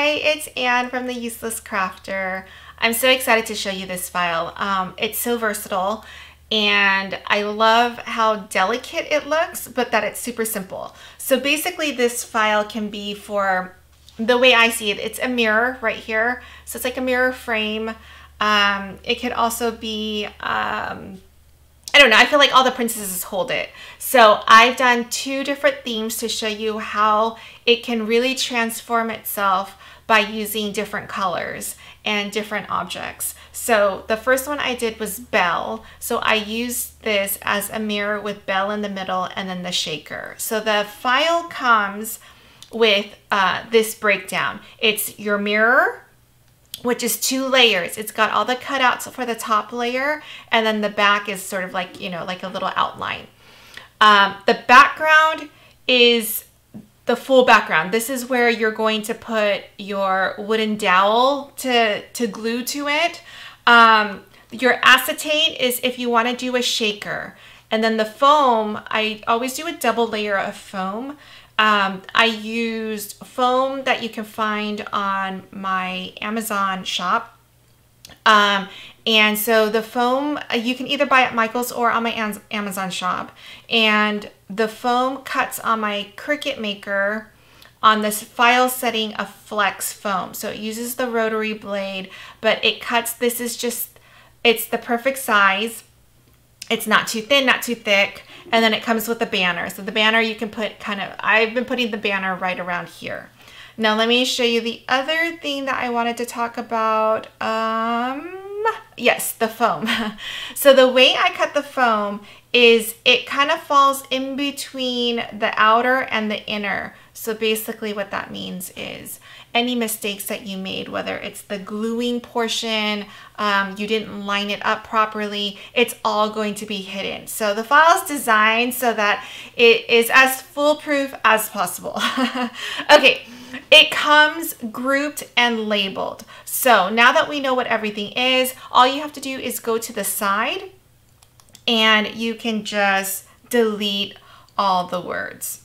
Hi, it's Anne from The Useless Crafter. I'm so excited to show you this file. Um, it's so versatile and I love how delicate it looks, but that it's super simple. So basically this file can be for, the way I see it, it's a mirror right here. So it's like a mirror frame. Um, it could also be, um, don't know, I feel like all the princesses hold it. So I've done two different themes to show you how it can really transform itself by using different colors and different objects. So the first one I did was Belle. So I used this as a mirror with Belle in the middle and then the shaker. So the file comes with uh, this breakdown. It's your mirror, which is two layers. It's got all the cutouts for the top layer and then the back is sort of like, you know, like a little outline. Um, the background is the full background. This is where you're going to put your wooden dowel to, to glue to it. Um, your acetate is if you want to do a shaker. And then the foam, I always do a double layer of foam. Um, I used foam that you can find on my Amazon shop. Um, and so the foam, uh, you can either buy at Michael's or on my Amazon shop. And the foam cuts on my Cricut Maker on this file setting of flex foam. So it uses the rotary blade, but it cuts, this is just, it's the perfect size. It's not too thin, not too thick. And then it comes with a banner. So the banner you can put kind of, I've been putting the banner right around here. Now let me show you the other thing that I wanted to talk about. Um, yes, the foam. so the way I cut the foam is it kind of falls in between the outer and the inner. So basically what that means is any mistakes that you made, whether it's the gluing portion, um, you didn't line it up properly, it's all going to be hidden. So the file is designed so that it is as foolproof as possible. okay, it comes grouped and labeled. So now that we know what everything is, all you have to do is go to the side and you can just delete all the words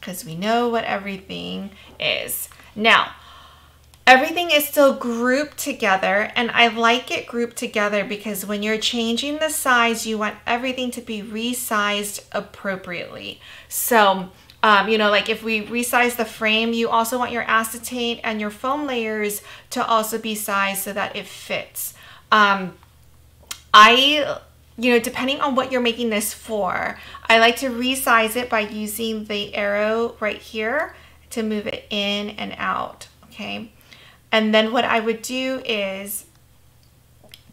because we know what everything is. Now, everything is still grouped together and I like it grouped together because when you're changing the size, you want everything to be resized appropriately. So, um, you know, like if we resize the frame, you also want your acetate and your foam layers to also be sized so that it fits. Um, I, you know, depending on what you're making this for, I like to resize it by using the arrow right here to move it in and out, okay? And then what I would do is,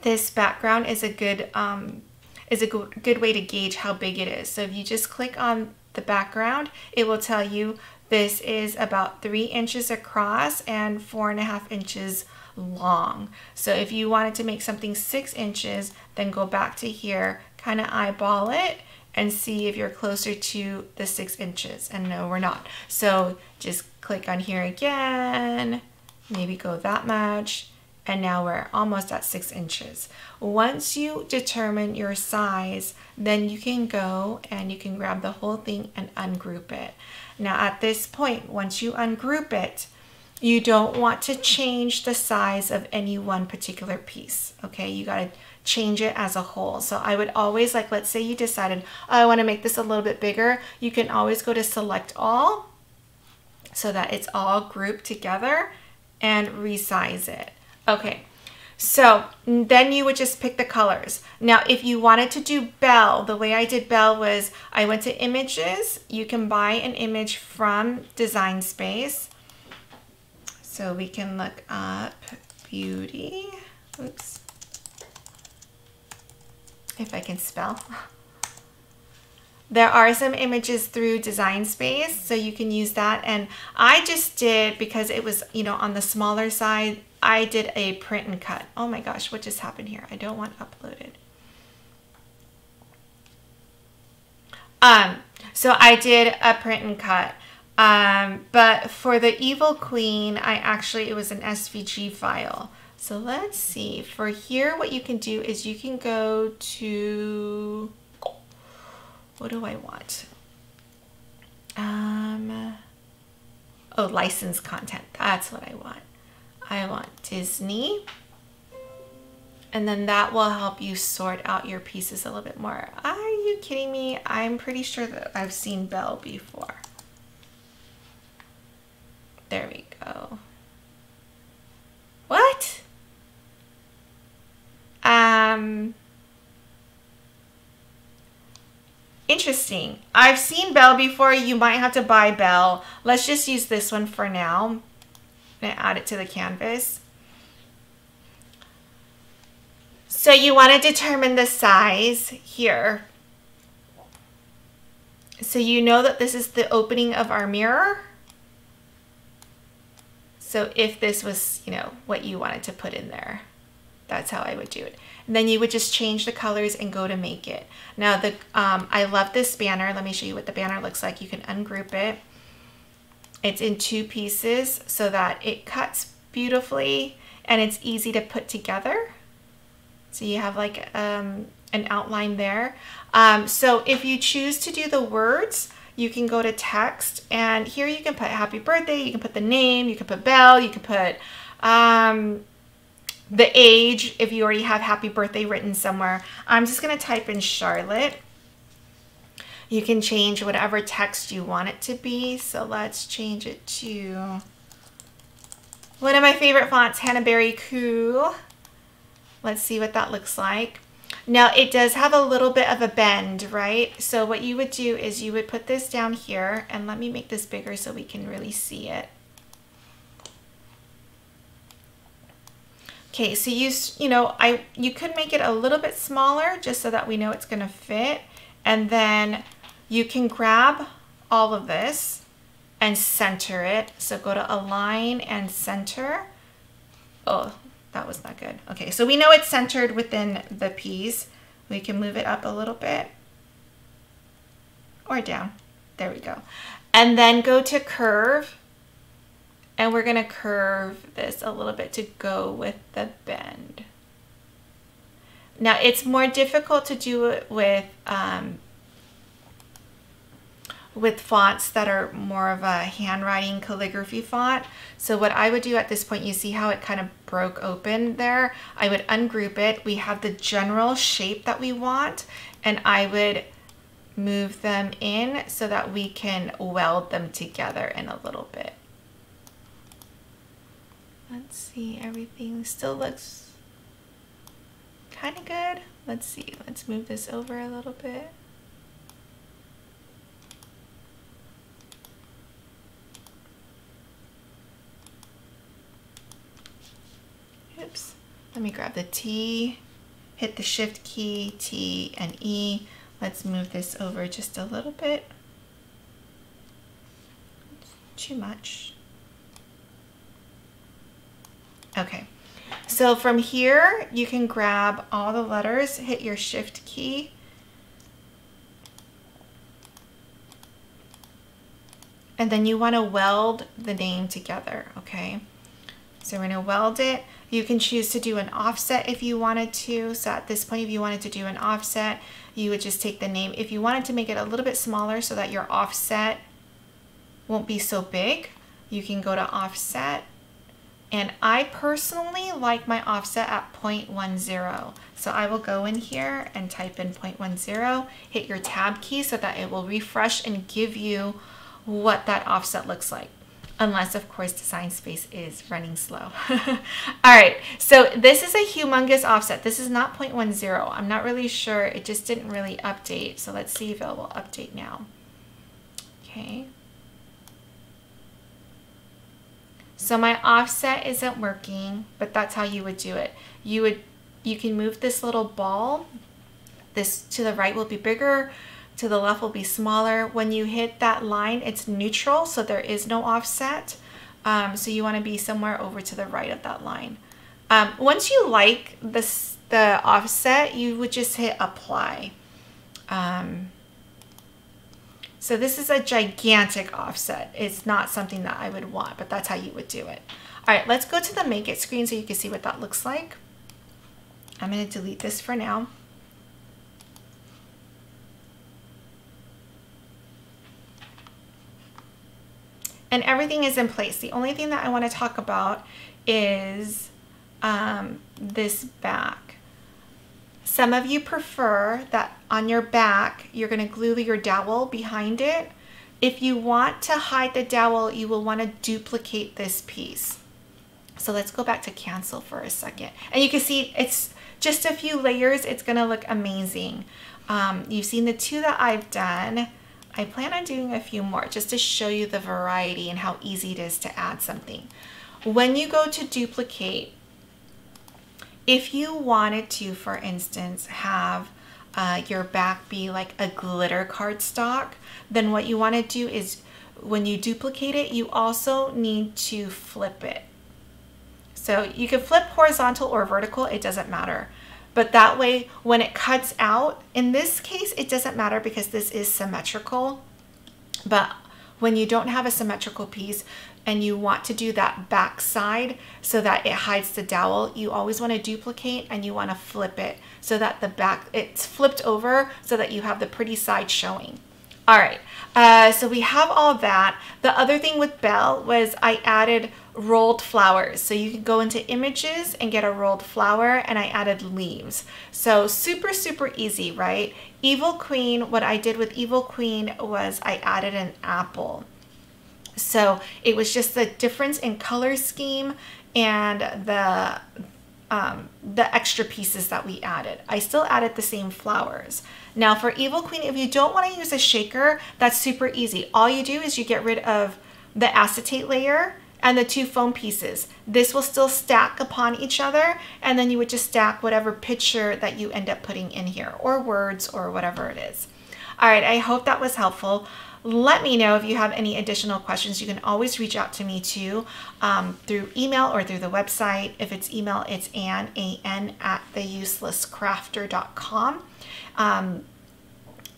this background is a good, um, is a good, good way to gauge how big it is. So if you just click on the background, it will tell you this is about three inches across and four and a half inches long. So if you wanted to make something six inches, then go back to here, kind of eyeball it and see if you're closer to the six inches. And no, we're not. So just click on here again, maybe go that much. And now we're almost at six inches. Once you determine your size, then you can go and you can grab the whole thing and ungroup it. Now at this point, once you ungroup it, you don't want to change the size of any one particular piece, okay? You gotta change it as a whole. So I would always, like let's say you decided, oh, I wanna make this a little bit bigger, you can always go to select all so that it's all grouped together and resize it. Okay, so then you would just pick the colors. Now, if you wanted to do Belle, the way I did Belle was I went to images. You can buy an image from Design Space so we can look up beauty. Oops. If I can spell. There are some images through Design Space, so you can use that. And I just did, because it was, you know, on the smaller side, I did a print and cut. Oh my gosh, what just happened here? I don't want uploaded. Um, so I did a print and cut. Um, but for the Evil Queen, I actually, it was an SVG file. So let's see. For here, what you can do is you can go to, what do I want? Um, oh, licensed content. That's what I want. I want Disney. And then that will help you sort out your pieces a little bit more. Are you kidding me? I'm pretty sure that I've seen Belle before. There we go. What? Um, interesting. I've seen Belle before. You might have to buy Belle. Let's just use this one for now. To add it to the canvas. So you want to determine the size here. So you know that this is the opening of our mirror. So if this was, you know, what you wanted to put in there, that's how I would do it. And then you would just change the colors and go to make it. Now the um, I love this banner. Let me show you what the banner looks like. You can ungroup it. It's in two pieces so that it cuts beautifully and it's easy to put together. So you have like um, an outline there. Um, so if you choose to do the words, you can go to text and here you can put happy birthday, you can put the name, you can put Belle, you can put um, the age if you already have happy birthday written somewhere. I'm just going to type in Charlotte. You can change whatever text you want it to be. So let's change it to one of my favorite fonts, Hannaberry Cool. Let's see what that looks like. Now it does have a little bit of a bend, right? So what you would do is you would put this down here and let me make this bigger so we can really see it. Okay, so you, you know, I you could make it a little bit smaller just so that we know it's gonna fit. And then you can grab all of this and center it. So go to align and center. Oh, that was not good. Okay, so we know it's centered within the piece. We can move it up a little bit or down. There we go. And then go to curve and we're gonna curve this a little bit to go with the bend. Now it's more difficult to do it with um, with fonts that are more of a handwriting calligraphy font. So what I would do at this point, you see how it kind of broke open there? I would ungroup it. We have the general shape that we want and I would move them in so that we can weld them together in a little bit. Let's see, everything still looks kind of good. Let's see, let's move this over a little bit. Oops. Let me grab the T, hit the shift key, T and E. Let's move this over just a little bit. Too much. Okay. So from here, you can grab all the letters, hit your shift key, and then you want to weld the name together, okay? So we're to weld it. You can choose to do an offset if you wanted to. So at this point, if you wanted to do an offset, you would just take the name. If you wanted to make it a little bit smaller so that your offset won't be so big, you can go to offset. And I personally like my offset at 0.10. So I will go in here and type in 0.10, hit your tab key so that it will refresh and give you what that offset looks like unless of course Design Space is running slow. All right, so this is a humongous offset. This is not 0.10. I'm not really sure. It just didn't really update. So let's see if it will update now. Okay. So my offset isn't working, but that's how you would do it. You would, you can move this little ball. This to the right will be bigger to the left will be smaller. When you hit that line, it's neutral, so there is no offset. Um, so you want to be somewhere over to the right of that line. Um, once you like this, the offset, you would just hit apply. Um, so this is a gigantic offset. It's not something that I would want, but that's how you would do it. All right, let's go to the make it screen so you can see what that looks like. I'm going to delete this for now. And everything is in place. The only thing that I want to talk about is um, this back. Some of you prefer that on your back, you're going to glue your dowel behind it. If you want to hide the dowel, you will want to duplicate this piece. So let's go back to cancel for a second. And you can see it's just a few layers. It's going to look amazing. Um, you've seen the two that I've done. I plan on doing a few more just to show you the variety and how easy it is to add something. When you go to duplicate, if you wanted to, for instance, have uh, your back be like a glitter cardstock, then what you want to do is when you duplicate it, you also need to flip it. So you can flip horizontal or vertical, it doesn't matter. But that way, when it cuts out, in this case, it doesn't matter because this is symmetrical. But when you don't have a symmetrical piece and you want to do that back side so that it hides the dowel, you always want to duplicate and you want to flip it so that the back, it's flipped over so that you have the pretty side showing. All right, uh, so we have all that. The other thing with Belle was I added rolled flowers. So you can go into images and get a rolled flower and I added leaves. So super, super easy, right? Evil Queen, what I did with Evil Queen was I added an apple. So it was just the difference in color scheme and the um, the extra pieces that we added. I still added the same flowers. Now for Evil Queen, if you don't want to use a shaker, that's super easy. All you do is you get rid of the acetate layer and the two foam pieces. This will still stack upon each other and then you would just stack whatever picture that you end up putting in here or words or whatever it is. All right, I hope that was helpful. Let me know if you have any additional questions. You can always reach out to me too um, through email or through the website. If it's email, it's Ann, A-N, at theuselesscrafter.com. Um,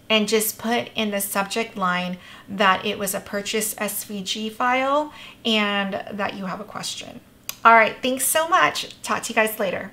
and just put in the subject line that it was a purchase SVG file and that you have a question. All right, thanks so much. Talk to you guys later.